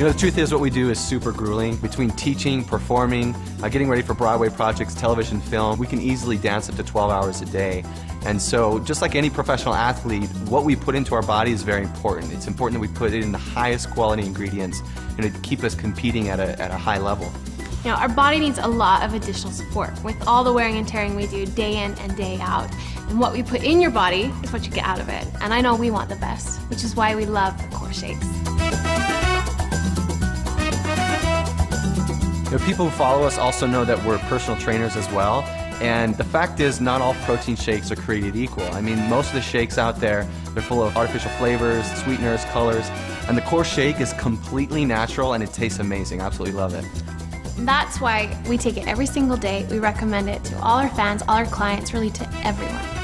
You know, the truth is what we do is super grueling. Between teaching, performing, uh, getting ready for Broadway projects, television, film, we can easily dance up to 12 hours a day. And so, just like any professional athlete, what we put into our body is very important. It's important that we put it in the highest quality ingredients you know, to keep us competing at a, at a high level. Know, our body needs a lot of additional support with all the wearing and tearing we do day in and day out. And what we put in your body is what you get out of it. And I know we want the best, which is why we love the Core Shakes. You know, people who follow us also know that we're personal trainers as well. And the fact is, not all protein shakes are created equal. I mean, most of the shakes out there, they're full of artificial flavors, sweeteners, colors. And the core shake is completely natural and it tastes amazing. Absolutely love it. That's why we take it every single day. We recommend it to all our fans, all our clients, really to everyone.